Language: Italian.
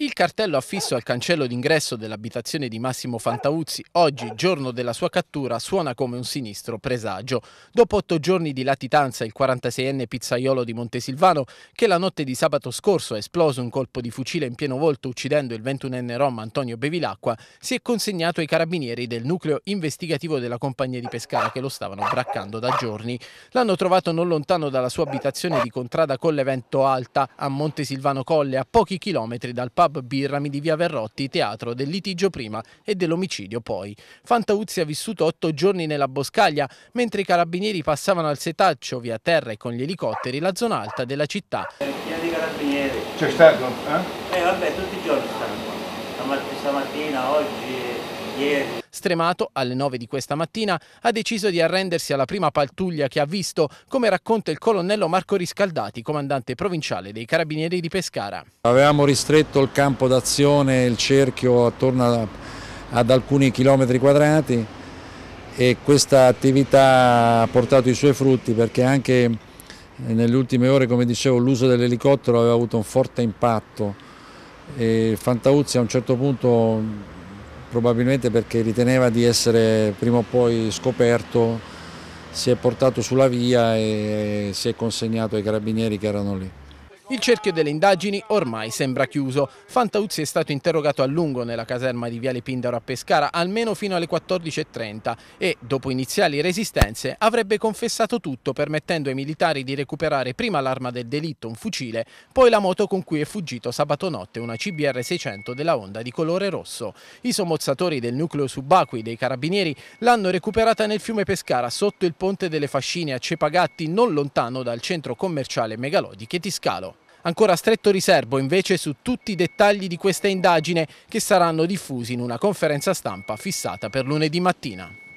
Il cartello affisso al cancello d'ingresso dell'abitazione di Massimo Fantauzzi, oggi, giorno della sua cattura, suona come un sinistro presagio. Dopo otto giorni di latitanza, il 46enne pizzaiolo di Montesilvano, che la notte di sabato scorso ha esploso un colpo di fucile in pieno volto uccidendo il 21enne rom Antonio Bevilacqua, si è consegnato ai carabinieri del nucleo investigativo della compagnia di Pescara che lo stavano braccando da giorni. L'hanno trovato non lontano dalla sua abitazione di Contrada Collevento Alta, a Montesilvano Colle, a pochi chilometri dal pub pub Birrami di Via Verrotti, teatro del litigio prima e dell'omicidio poi. Fantauzzi ha vissuto otto giorni nella boscaglia, mentre i carabinieri passavano al setaccio via terra e con gli elicotteri la zona alta della città. Pieno di carabinieri. C'è stato? Eh? Eh vabbè, tutti i giorni stanno qua. Stamattina, oggi. Stremato, alle 9 di questa mattina, ha deciso di arrendersi alla prima pattuglia che ha visto, come racconta il colonnello Marco Riscaldati, comandante provinciale dei Carabinieri di Pescara. Avevamo ristretto il campo d'azione, il cerchio attorno ad alcuni chilometri quadrati e questa attività ha portato i suoi frutti perché anche nelle ultime ore, come dicevo, l'uso dell'elicottero aveva avuto un forte impatto e Fantauzzi a un certo punto probabilmente perché riteneva di essere prima o poi scoperto, si è portato sulla via e si è consegnato ai carabinieri che erano lì. Il cerchio delle indagini ormai sembra chiuso. Fantauzzi è stato interrogato a lungo nella caserma di Viale Pindaro a Pescara, almeno fino alle 14.30 e, dopo iniziali resistenze, avrebbe confessato tutto permettendo ai militari di recuperare prima l'arma del delitto, un fucile, poi la moto con cui è fuggito sabato notte, una CBR 600 della Honda di colore rosso. I sommozzatori del nucleo subacquei dei carabinieri l'hanno recuperata nel fiume Pescara sotto il ponte delle Fascine a Cepagatti non lontano dal centro commerciale Megalodi Chetiscalo. Ancora stretto riservo invece su tutti i dettagli di questa indagine che saranno diffusi in una conferenza stampa fissata per lunedì mattina.